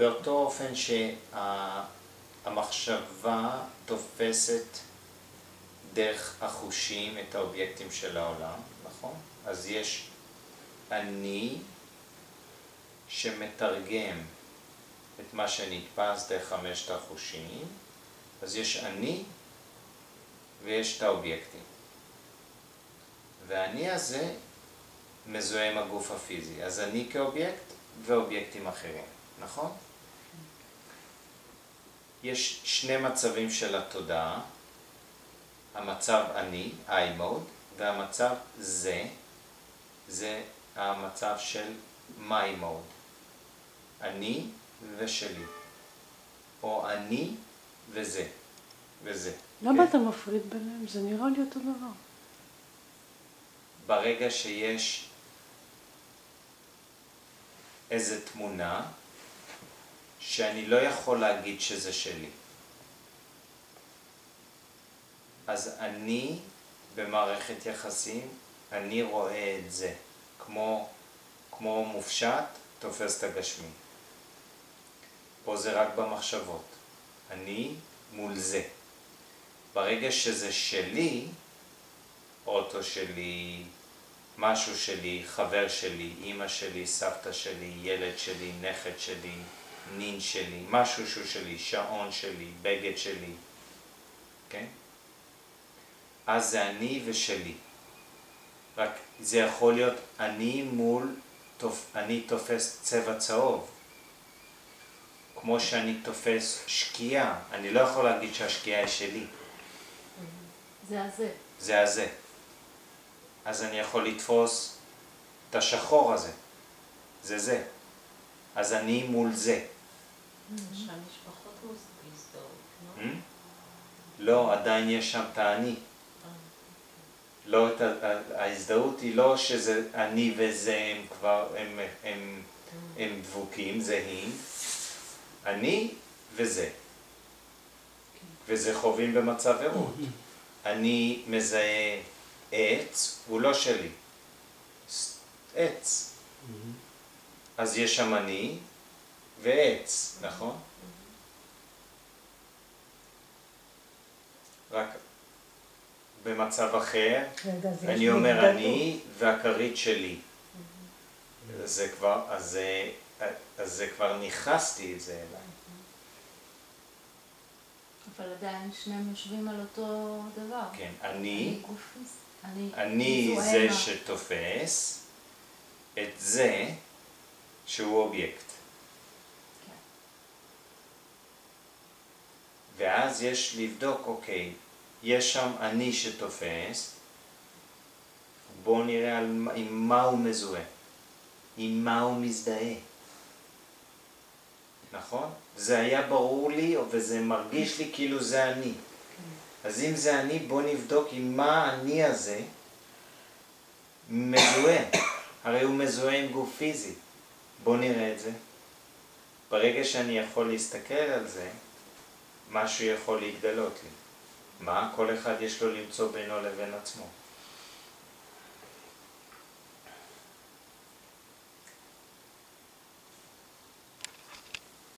באותו אופן שהמחשבה תופסת דרך החושים את האובייקטים של העולם, נכון? אז יש אני שמתרגם את מה שנתפס דרך חמשת החושים, אז יש אני ויש את האובייקטים. והאני הזה מזוהה עם הגוף הפיזי. אז אני כאובייקט ואובייקטים אחרים, נכון? יש שני מצבים של התודעה, המצב אני, I mode, והמצב זה, זה המצב של my mode, אני ושלי, או אני וזה, וזה. למה אתה מפריד ביניהם? זה נראה לי אותו דבר. ברגע שיש איזה תמונה שאני לא יכול להגיד שזה שלי. אז אני במערכת יחסים, אני רואה את זה כמו, כמו מופשט, תופס את הגשמי. פה זה רק במחשבות. אני מול זה. ברגע שזה שלי, אוטו שלי, משהו שלי, חבר שלי, אימא שלי, סבתא שלי, ילד שלי, נכד שלי, נין שלי, משהו שהוא שלי, שעון שלי, בגד שלי, כן? אז זה אני ושלי. רק זה יכול להיות אני מול, אני תופס צבע צהוב. כמו שאני תופס שקיעה, אני לא יכול להגיד שהשקיעה היא שלי. זה הזה. זה הזה. אז אני יכול לתפוס את השחור הזה. זה זה. אז אני מול זה. לא? Hmm? לא, עדיין יש שם את האני. לא, את ההזדהות היא לא שזה אני וזה הם כבר, הם, הם, הם דבוקים, זהים. אני וזה. וזה חווים במצב ערות. אני מזהה עץ, הוא לא שלי. עץ. אז יש שם אני ועץ, נכון? רק במצב אחר, אני אומר אני והכרית שלי. זה כבר, אז זה, אז זה כבר ניכסתי את זה אליי. אבל עדיין שניהם יושבים על אותו דבר. כן, אני, אני, אני זה שתופס את זה שהוא אובייקט. כן. ואז יש לבדוק, אוקיי, יש שם אני שתופס, בואו נראה על, עם מה הוא מזוהה, עם מה הוא מזדהה. נכון? זה היה ברור לי, וזה מרגיש לי כאילו זה אני. אז אם זה אני, בוא נבדוק עם מה האני הזה מזוהה. הרי הוא מזוהה עם גוף פיזי. בוא נראה את זה. ברגע שאני יכול להסתכל על זה, משהו יכול להתגלות לי. מה? כל אחד יש לו למצוא בינו לבין עצמו.